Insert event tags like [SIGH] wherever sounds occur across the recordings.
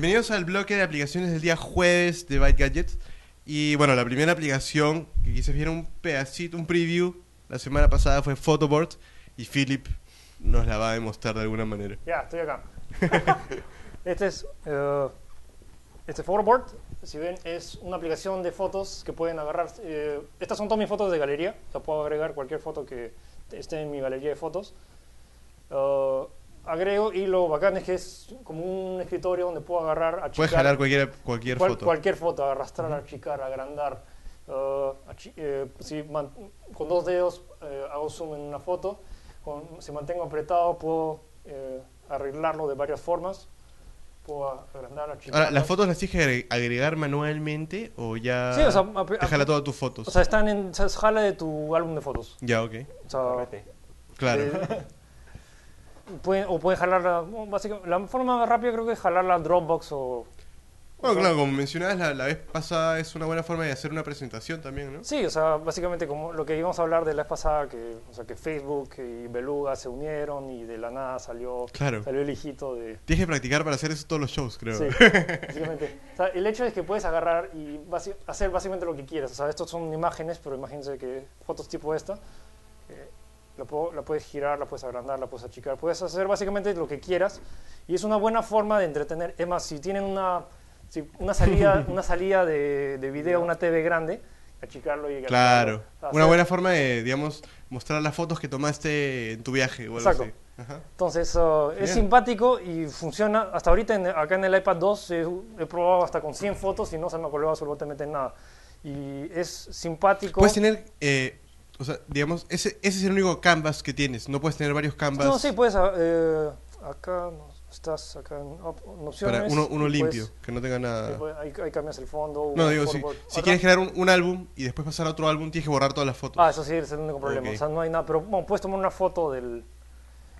Bienvenidos al bloque de aplicaciones del día jueves de Byte Gadgets. Y bueno, la primera aplicación que quise ver un pedacito, un preview, la semana pasada fue Photoboard y Philip nos la va a demostrar de alguna manera. Ya, estoy acá. [LAUGHS] este es eh, este Photoboard. Si ven, es una aplicación de fotos que pueden agarrar. eh, estas son todas mis fotos de galería. O sea, puedo agregar cualquier foto que esté en mi galería de fotos. Eh, agrego y lo bacán es que es como un escritorio donde puedo agarrar, achicar, Puedes jalar cualquier, cualquier cual- foto. cualquier foto, arrastrar, achicar, agrandar. eh, achi- eh, si man- con dos dedos eh, hago zoom en una foto, con- si mantengo apretado puedo eh, arreglarlo de varias formas. Puedo agrandar, achicar. Ahora, ¿las fotos las tienes que agre- agregar manualmente o ya Sí, o sea, te jala todas tus fotos? O sea, están en, se jala de tu álbum de fotos. ya, ok. O sea, Claro. Pueden- o pueden jalarla, bueno, básicamente, la forma más rápida creo que es jalarla a Dropbox o... Bueno, o- claro, como mencionabas la, la vez pasada, es una buena forma de hacer una presentación también, ¿no? Sí, o sea, básicamente como lo que íbamos a hablar de la vez pasada, que, o sea, que Facebook y Beluga se unieron y de la nada salió, Claro. salió el hijito de... Tienes que practicar para hacer eso todos los shows, creo. Sí, [LAUGHS] básicamente. O sea, el hecho es que puedes agarrar y hacer básicamente lo que quieras. O sea, estos son imágenes, pero imagínense que fotos tipo esta, la, puedo- la puedes girar, la puedes agrandar, la puedes achicar. Puedes hacer básicamente lo que quieras y es una buena forma de entretener. Es más, si tienen una, si una salida, [LAUGHS] una salida de, de video, una TV grande, achicarlo y Claro. Una buena forma de, digamos, mostrar las fotos que tomaste en tu viaje o algo Exacto. así. Ajá. Entonces, uh, es simpático y funciona. Hasta ahorita, en- acá en el iPad 2, he, he probado hasta con 100 fotos y no se me ha colgado absolutamente nada. Y es simpático. Puedes tener, eh, o sea, digamos, ese, ese es el único canvas que tienes. No puedes tener varios canvas No, sí, puedes. eh, acá estás acá en, op- en opciones. para uno, limpio, puedes- que no tenga nada. ahí, ahí cambias el fondo. No, digo, si, si quieres crear un, un álbum y después pasar a otro álbum, tienes que borrar todas las fotos. Ah, eso sí, es el único problema. O sea, no hay nada. Pero bueno, puedes tomar una foto del.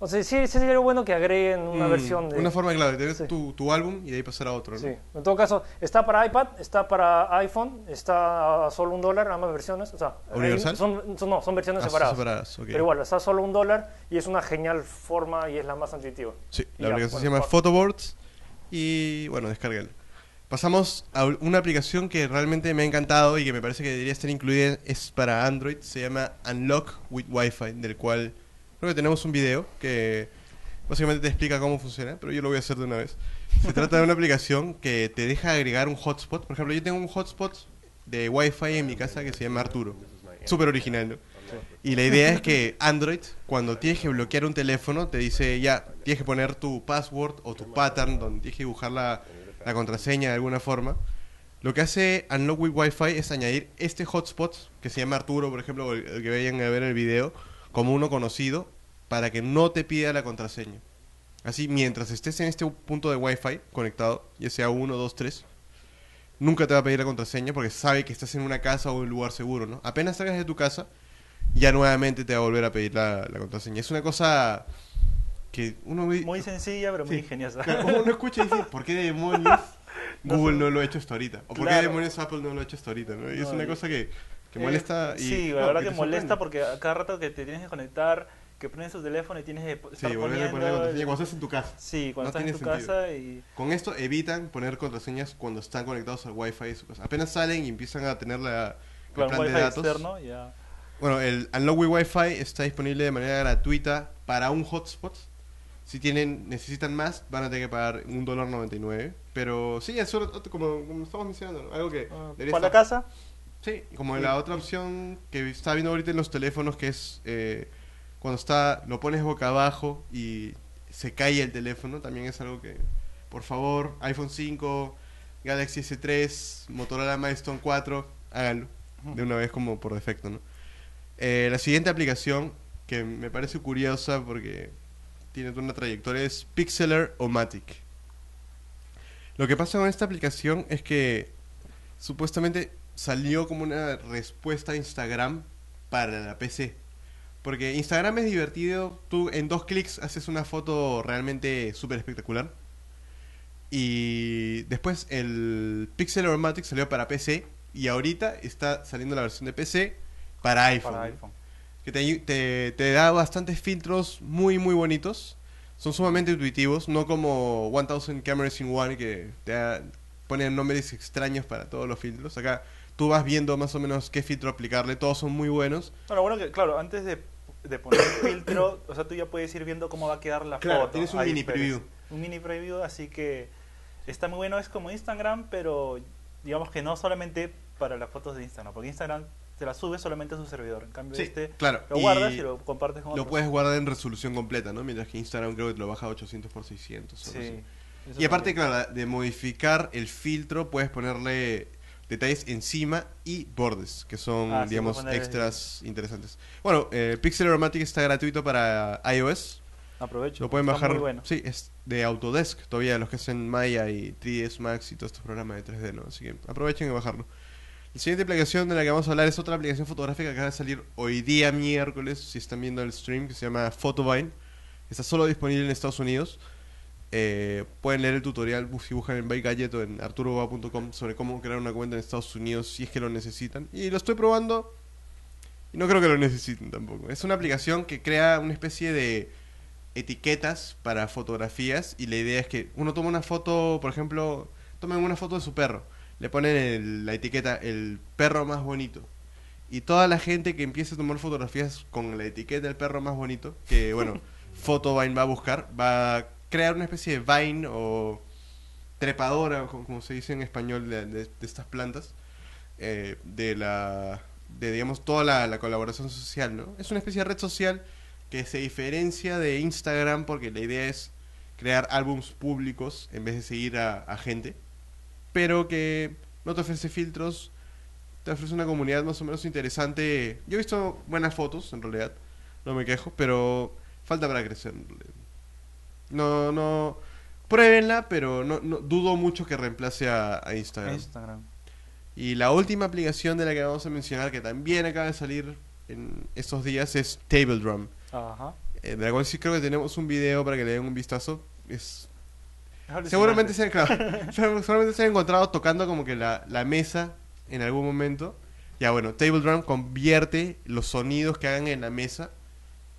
O sea, sí, sí sería bueno que agreguen una Mm, versión de. Una forma, claro, de tener Sí. tu, tu álbum y de ahí pasar a otro, ¿no? Sí, en todo caso, está para iPad, está para iPhone, está a solo un dólar, ambas versiones. O sea, ¿Universal? Son, son- no, son versiones Ah, separadas. Pero igual, está a solo un dólar y es una genial forma y es la más intuitiva. Sí, Y la ya, aplicación bueno, se llama Photoboards y bueno, descárgalo. Pasamos a una aplicación que realmente me ha encantado y que me parece que debería estar incluida, es para Android, se llama Unlock with Wi-Fi, del cual creo que tenemos un video que básicamente te explica cómo funciona, pero yo lo voy a hacer de una vez. Se [LAUGHS] trata de una aplicación que te deja agregar un hotspot. Por ejemplo, yo tengo un hotspot de Wi-Fi en mi casa que se llama Arturo. Súper original, ¿no? Y la idea es que Android, cuando tienes que bloquear un teléfono, te dice ya, tienes que poner tu password o tu pattern, donde tienes que dibujar la, la contraseña de alguna forma. Lo que hace Unlock with Wi-Fi es añadir este hotspot, que se llama Arturo, por ejemplo, el, el que vayan a ver en el video, como uno conocido, para que no te pida la contraseña. Así, mientras estés en este punto de Wi-Fi conectado, ya sea 1, 2, 3, nunca te va a pedir la contraseña porque sabe que estás en una casa o en un lugar seguro, ¿no? Apenas salgas de tu casa, ya nuevamente te va a volver a pedir la, la contraseña. Es una cosa que uno Muy sencilla, pero muy Sí. ingeniosa. Claro, uno escucha y dice, ¿por qué demonios [LAUGHS] No Google sé. no lo ha hecho hasta ahorita? ¿O por qué demonios Apple no lo ha hecho hasta ahorita? ¿no? Y es No, una y- cosa que, Eh, molesta. Y, sí, no, la verdad te que molesta sorprende. porque a cada rato que te tienes que conectar, que prendes tu teléfono y tienes que estar Sí, volver a poner poniendo... contraseña cuando estás en tu casa. Sí, cuando No estás en tu sentido. casa y... Con esto evitan poner contraseñas cuando están conectados al Wi-Fi de su casa. Apenas salen y empiezan a tener la, el plan de datos. externo ya... Bueno, el Unlock with Wi-Fi está disponible de manera gratuita para un hotspot. Si tienen, necesitan más, van a tener que pagar un dólar 99. Pero sí, es solo- como, como estamos mencionando, algo que debería ¿Para la casa? Sí, como la otra opción que está viendo ahorita en los teléfonos, que es eh, cuando está lo pones boca abajo y se cae el teléfono, también es algo que, por favor, iPhone 5, Galaxy S3, Motorola Milestone 4, háganlo de una vez como por defecto, ¿no? Eh, la siguiente aplicación que me parece curiosa porque tiene toda una trayectoria es Pixeler o Matic. Lo que pasa con esta aplicación es que supuestamente salió como una respuesta a Instagram para la PC. Porque Instagram es divertido, tú en dos clics haces una foto realmente súper espectacular. Y después el Pixel salió para PC y ahorita está saliendo la versión de PC para iPhone. Para iPhone. Que te, te, te da bastantes filtros muy muy bonitos. son sumamente intuitivos, no como 1000 Cameras in One que te da- ponen nombres extraños para todos los filtros. Acá tú vas viendo más o menos qué filtro aplicarle, todos son muy buenos. Bueno, bueno que, claro, antes de, de poner el filtro, o sea, tú ya puedes ir viendo cómo va a quedar la Claro, foto. tienes un Ahí mini esperes. preview. Un mini preview, así que está muy bueno. Es como Instagram, pero digamos que no solamente para las fotos de Instagram, porque Instagram te la sube solamente a su servidor. En cambio, Sí, este claro. lo guardas y lo compartes con lo otros. puedes guardar en resolución completa, ¿no? Mientras que Instagram creo que te lo baja a 800 por 600. o algo así. Sí. Eso Y aparte, también. claro, de modificar el filtro, puedes ponerle detalles encima y bordes, que son, Ah, sí, digamos, poner- extras interesantes. Bueno, eh, Pixel Aromatic está gratuito para iOS. Aprovecho. Lo pueden bajar. Muy bueno. Sí, es de Autodesk todavía, los que hacen Maya y 3ds Max y todos estos programas de 3D, ¿no? Así que aprovechen y bajarlo. La siguiente aplicación de la que vamos a hablar es otra aplicación fotográfica que acaba de salir hoy día miércoles, si están viendo el stream, que se llama Photovine. Está solo disponible en Estados Unidos. Eh, pueden leer el tutorial si buscan en o en arturoboa.com sobre cómo crear una cuenta en Estados Unidos si es que lo necesitan. Y lo estoy probando y no creo que lo necesiten tampoco. Es una aplicación que crea una especie de etiquetas para fotografías y la idea es que uno toma una foto, por ejemplo, tomen una foto de su perro, le ponen el- la etiqueta el perro más bonito y toda la gente que empiece a tomar fotografías con la etiqueta del perro más bonito, que bueno, [LAUGHS] Photovine va a buscar, va a crear una especie de vine o trepadora, como, se dice en español, de, estas plantas, eh, de la, de digamos, toda la, la colaboración social, ¿no? Es una especie de red social que se diferencia de Instagram porque la idea es crear álbums públicos en vez de seguir a, gente, pero que no te ofrece filtros, te ofrece una comunidad más o menos interesante. Yo he visto buenas fotos, en realidad, no me quejo, pero falta para crecer. No, no, pruébenla, pero no, no dudo mucho que reemplace a, a Instagram. Instagram. Y la última aplicación de la que vamos a mencionar, que también acaba de salir en estos días, es Table Drum. Ajá. Eh, de la cual sí creo que tenemos un video para que le den un vistazo. Es. Seguramente se han, claro, [LAUGHS] seguramente se han encontrado tocando como que la, la mesa en algún momento. Ya bueno, Table Drum convierte los sonidos que hagan en la mesa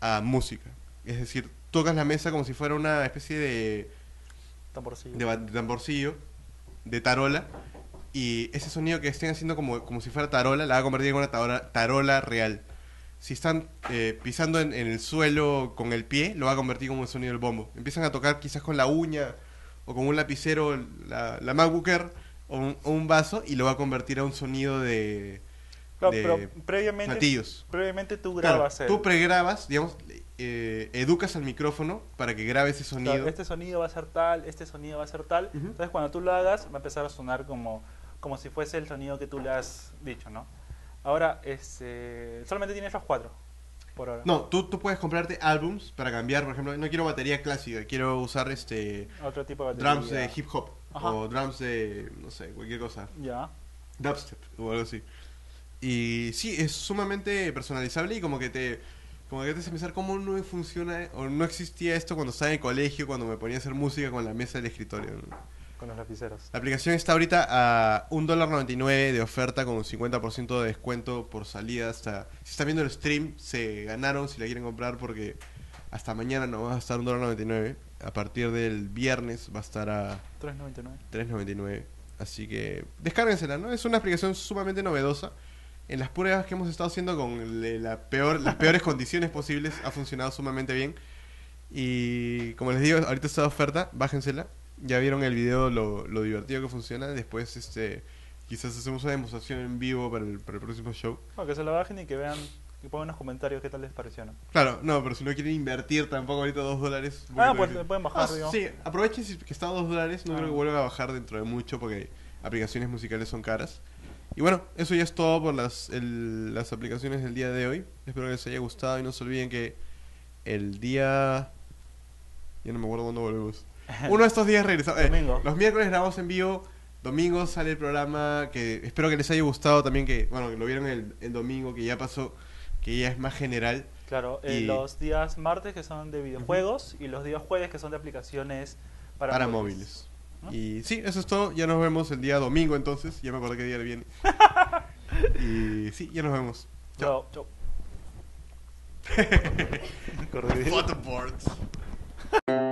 a música. Es decir, tocas la mesa como si fuera una especie de, Tamborcillo. de, de tamborcillo, de tarola. Y ese sonido que estén haciendo como, como si fuera tarola, la va a convertir en una tarola, tarola real. Si están eh, pisando en, en el suelo con el pie, lo va a convertir como el sonido del bombo. Empiezan a tocar quizás con la uña o con un lapicero, la, la MacBook Air o un, o un vaso y lo va a convertir a un sonido de, Claro, de pero previamente, platillos. previamente tú Claro, grabas el- tú pregrabas, digamos, eh, educas al micrófono para que grabe ese sonido. este sonido va a ser tal, este sonido va a ser tal. Ujú. Entonces cuando tú lo hagas va a empezar a sonar como, como si fuese el sonido que tú le has dicho, ¿no? Ahora, este, solamente tienes los cuatro por ahora. No, tú, tú puedes comprarte álbums para cambiar, por ejemplo, no quiero batería clásica, quiero usar este Otro tipo de batería. drums de hip hop Ajá. o drums de, no sé, cualquier cosa, Ya. dubstep o algo así. Y sí, es sumamente personalizable y como que te como que te pensar cómo no funciona o no existía esto cuando estaba en el colegio, cuando me ponía a hacer música con la mesa del escritorio. ¿no? Con los lapiceros. La aplicación está ahorita a $1.99 de oferta con un 50% de descuento por salida hasta... Si están viendo el stream, se ganaron si la quieren comprar porque hasta mañana no va a estar $1.99. A partir del viernes va a estar a 3.99. $3.99. Así que descárguensela, ¿no? Es una aplicación sumamente novedosa. En las pruebas que hemos estado haciendo con la peor, las [LAUGHS] peores condiciones posibles ha funcionado sumamente bien. Y como les digo, ahorita está de oferta, bájensela. Ya vieron el video lo, lo divertido que funciona. Después este quizás hacemos una demostración en vivo para el, para el próximo show. No, que se lo bajen y que vean, que pongan en los comentarios qué tal les pareció. ¿no? Claro, no, pero si no quieren invertir tampoco ahorita dos dólares. Ah, pues pueden bajar, Ah, digo. Sí, aprovechen si que está a dos dólares. No Ah. creo que vuelva a bajar dentro de mucho porque aplicaciones musicales son caras. Y bueno, eso ya es todo por las, el- las aplicaciones del día de hoy. Espero que les haya gustado y no se olviden que el día... Ya no me acuerdo cuándo volvemos. [LAUGHS] Uno de estos días regresamos. eh, los miércoles grabamos en vivo. Domingo sale el programa que espero que les haya gustado también que, bueno, que lo vieron el, el domingo que ya pasó, que ya es más general. Claro, eh, los días martes que son de videojuegos y los días jueves que son de aplicaciones para, para, móviles. ¿No? Y sí, eso es todo. Ya nos vemos el día domingo entonces. Ya me acordé qué día viene. [LAUGHS] y sí, ya nos vemos. Chao, chao. Photoboards. [LAUGHS]